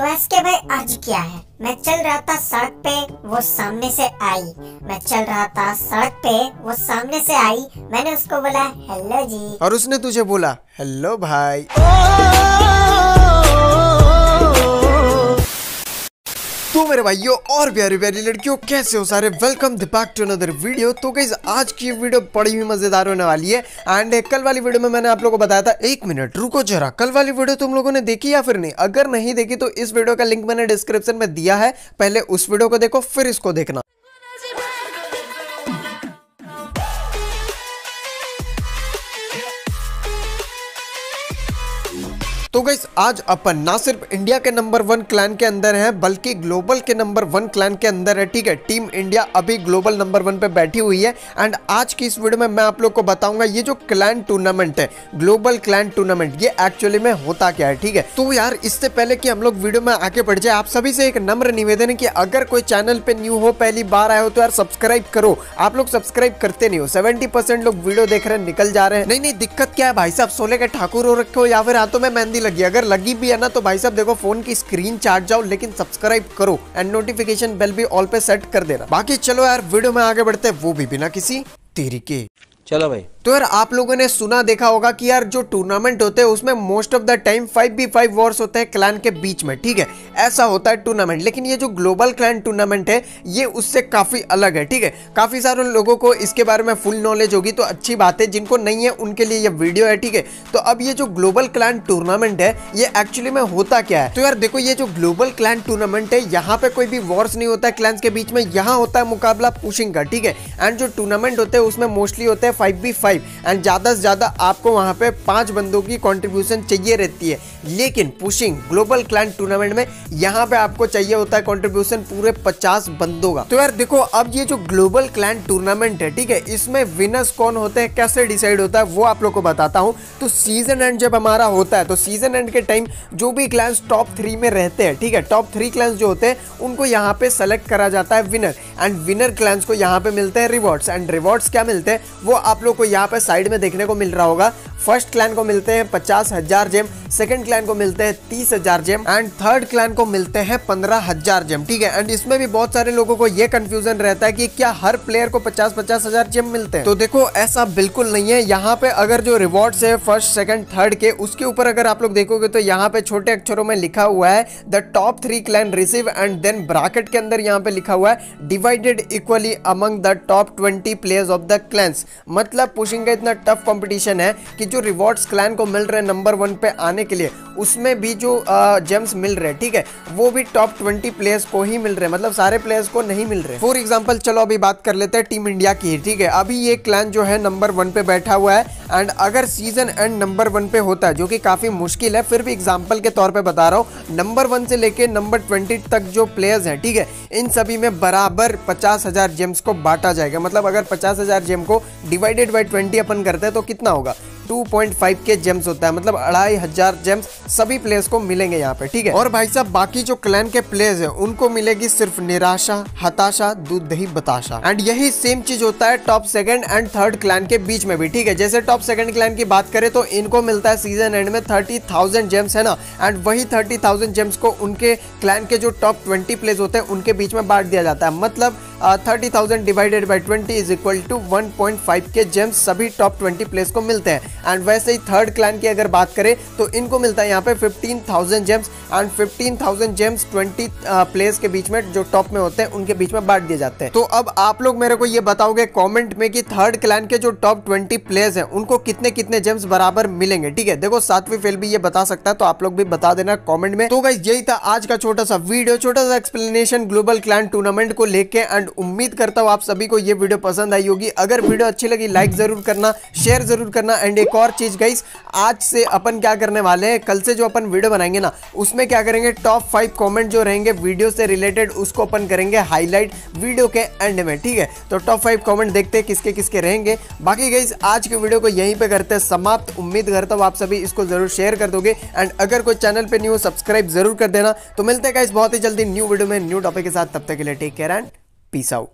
तो एस के भाई आज क्या है? मैं चल रहा था सड़क पे वो सामने से आई। मैं चल रहा था सड़क पे वो सामने से आई। मैंने उसको बोला हेलो जी। और उसने तुझे बोला हेलो भाई। तो मेरे भाइयों, और प्यारी प्यारी लड़कियों, कैसे हो सारे? Welcome back to another video तो गई आज की वीडियो बड़ी ही मज़ेदार होने वाली है। एंड कल वाली वीडियो में मैंने आप लोगों को बताया था, एक मिनट रुको जरा। कल वाली वीडियो तुम लोगों ने देखी या फिर नहीं? अगर नहीं देखी तो इस वीडियो का लिंक मैंने डिस्क्रिप्शन में दिया है। पहले उस वीडियो को देखो, फिर इसको देखना। तो गई आज अपन ना सिर्फ़ इंडिया के नंबर वन क्लैन के अंदर है, बल्कि ग्लोबल के नंबर वन क्लैन के अंदर है, ठीक है? टीम इंडिया अभी ग्लोबल नंबर वन पे बैठी हुई है। एंड आज की इस वीडियो में मैं आप लोग को बताऊँगा, ये जो क्लैन टूर्नामेंट है ग्लोबल क्लैन टूर्नामेंट ये एक्चुअली में होता क्या है, ठीक है? तो यार, इससे पहले कि हम लोग वीडियो में आके बढ़ जाए, आप सभी से एक नम्र निवेदन है कि अगर कोई चैनल पे न्यू हो, पहली बार आए हो तो यार सब्सक्राइब करो। आप लोग सब्सक्राइब करते नहीं हो सेवेंटी लोग वीडियो देख रहे निकल जा रहे हैं। नहीं नहीं, दिक्कत क्या है भाई साहब? सोले के ठाकुर हो रखे हो या फिर हाथों में मेहंदी लगी। अगर लगी भी है ना तो भाई साहब देखो फ़ोन की स्क्रीन चार्ज जाओ, लेकिन सब्सक्राइब करो एंड नोटिफिकेशन बेल भी ऑल पे सेट कर देना। बाकी चलो यार वीडियो में आगे बढ़ते वो भी बिना किसी तेरी के। चलो भाई। तो यार आप लोगों ने सुना देखा होगा कि यार जो टूर्नामेंट होते हैं, उसमें most of the time five B five wars होते हैं क्लैन के बीच में, ठीक है? ऐसा होता है टूर्नामेंट लेकिन ये जो ग्लोबल क्लैन टूर्नामेंट है, ये उससे काफ़ी अलग है, ठीक है? काफ़ी सारे लोगों को इसके बारे में फुल नॉलेज होगी तो अच्छी बात है। जिनको नहीं है, उनके लिए ये वीडियो है, ठीक है? तो अब ये जो ग्लोबल क्लैन टूर्नामेंट है, ये एक्चुअली में होता क्या है? तो यार देखो, ये जो ग्लोबल क्लैन टूर्नामेंट है, यहाँ पे कोई भी वॉर्स नहीं होता है क्लैंस के बीच में। यहाँ होता है मुकाबला पुशिंग का, ठीक है? एंड जो टूर्नामेंट होते हैं, उसमें मोस्टली होते हैं फाइव बी फाइव एंड ज़्यादा से ज़्यादा आपको वहाँ पे पाँच बंदों की कंट्रीब्यूशन चाहिए रहती है। लेकिन पुशिंग ग्लोबल क्लाइंट टूर्नामेंट में यहाँ पे आपको चाहिए होता है कंट्रीब्यूशन पूरे 50 बंदों का। तो यार देखो, अब ये जो ग्लोबल क्लाइंट टूर्नामेंट है, ठीक है, इसमें विनर्स कौन होते हैं, कैसे डिसाइड होता है, वो आप लोग को बताता हूँ। तो सीज़न एंड जब हमारा होता है तो सीज़न एंड के टाइम जो भी क्लाइंस टॉप थ्री में रहते हैं, ठीक है टॉप थ्री क्लाइंस जो होते हैं, उनको यहाँ पे सेलेक्ट करा जाता है विनर एंड विनर क्लाइंस को यहाँ पे मिलते हैं रिवॉर्ड्स एंड रिवॉर्ड्स क्या मिलते हैं, वो आप लोग को यहाँ पर साइड में देखने को मिल रहा होगा। फ़र्स्ट क्लैन को मिलते हैं पचास हज़ार जेम, सेकंड क्लैन को मिलते हैं तीस हज़ार जेम, एंड थर्ड क्लैन को मिलते हैं पंद्रह हज़ार जेम, ठीक है? एंड इसमें भी बहुत सारे लोगों को ये कंफ्यूजन रहता है कि क्या हर प्लेयर को पचास पचास हज़ार जेम मिलते हैं? तो देखो, ऐसा बिल्कुल नहीं है। यहाँ पे अगर जो रिवॉर्ड है फ़र्स्ट सेकंड थर्ड के, उसके ऊपर अगर आप लोग देखोगे तो यहाँ पे छोटे अक्षरों में लिखा हुआ है the top three clan receive and then bracket के अंदर यहाँ पे लिखा हुआ है divided equally among the top twenty players of the clans मतलब पुशिंग का इतना टफ कॉम्पिटिशन है कि जो रिवॉर्ड्स क्लैन को मिल रहे हैं नंबर वन पे आने के लिए, उसमें भी जो जेम्स मिल रहे हैं, ठीक है? वो भी टॉप ट्वेंटी प्लेयर्स को ही मिल रहे हैं मतलब सारे प्लेयर्स को नहीं मिल रहे फॉर एग्ज़ाम्पल चलो अभी बात कर लेते हैं टीम इंडिया की, ठीक है? अभी ये क्लैन जो है नंबर वन पे बैठा हुआ है एंड अगर सीज़न एंड नंबर वन पे होता है, जो कि काफ़ी मुश्किल है, फिर भी एग्ज़ाम्पल के तौर पर बता रहा हूँ नंबर वन से लेके नंबर ट्वेंटी तक जो प्लेयर्स हैं, ठीक है? इन सभी में बराबर पचास हज़ार जेम्स को बांटा जाएगा। मतलब अगर पचास हज़ार जेम को डिवाइडेड बाई ट्वेंटी अपन करते हैं तो कितना होगा? 2.5 के जेम्स होता है मतलब अढ़ाई हज़ार जेम्स सभी प्लेयर्स को मिलेंगे यहाँ पे ठीक है? और भाई साहब बाकी जो क्लैन के प्लेयर्स हैं उनको मिलेगी सिर्फ़ निराशा हताशा दूध दही बताशा। एंड यही सेम चीज़ होता है top second and third clan के बीच में भी ठीक है? जैसे टॉप सेकंड क्लैन की बात करें तो इनको मिलता है सीज़न एंड में थर्टी थाउज़ेंड जेम्स है ना? एंड वही थर्टी थाउज़ेंड जेम्स को उनके क्लैन के जो टॉप ट्वेंटी प्लेयर्स होते हैं उनके बीच में बांट दिया जाता है। मतलब thirty thousand divided by twenty is equal to one point five K gems सभी टॉप ट्वेंटी प्लेयर्स को मिलते हैं। एंड वैसे ही थर्ड क्लैन की अगर बात करें तो इनको मिलता है यहाँ पे fifteen thousand gems and fifteen thousand gems twenty players के बीच में जो टॉप में होते हैं, उनके बीच में बांट दिए जाते हैं। तो अब आप लोग मेरे को ये बताओगे कॉमेंट में कि थर्ड क्लैन के जो टॉप ट्वेंटी प्लेयर्स हैं, उनको कितने कितने जेम्स बराबर मिलेंगे? ठीक है, देखो सातवीं फेल भी ये बता सकता है तो आप लोग भी बता देना कॉमेंट में। तो गाइज़ यही था आज का छोटा सा वीडियो छोटा सा एक्सप्लेनेशन ग्लोबल क्लैन टूर्नामेंट को लेके एंड उम्मीद करता हूँ आप सभी को ये वीडियो पसंद आई होगी। अगर वीडियो अच्छी लगी लाइक ज़रूर करना शेयर ज़रूर करना एंड एक और चीज़ गाइस आज से अपन क्या करने वाले हैं? कल से जो अपन वीडियो बनाएँगे ना, उसमें क्या करेंगे? टॉप फाइव कमेंट जो रहेंगे वीडियो से रिलेटेड उसको अपन करेंगे हाईलाइट वीडियो के एंड में, ठीक है? तो टॉप फाइव कमेंट देखते हैं किसके किसके रहेंगे। बाकी गाइस आज के वीडियो को यहीं पे करते हैं समाप्त। उम्मीद करता हूँ आप सभी इसको ज़रूर शेयर कर दोगे। एंड अगर कोई चैनल पर न्यू सब्सक्राइब ज़रूर कर देना। तो मिलते हैं गाइस बहुत ही जल्दी न्यू वीडियो में न्यू टॉपिक के साथ। तब तक के लिए take care and Peace out.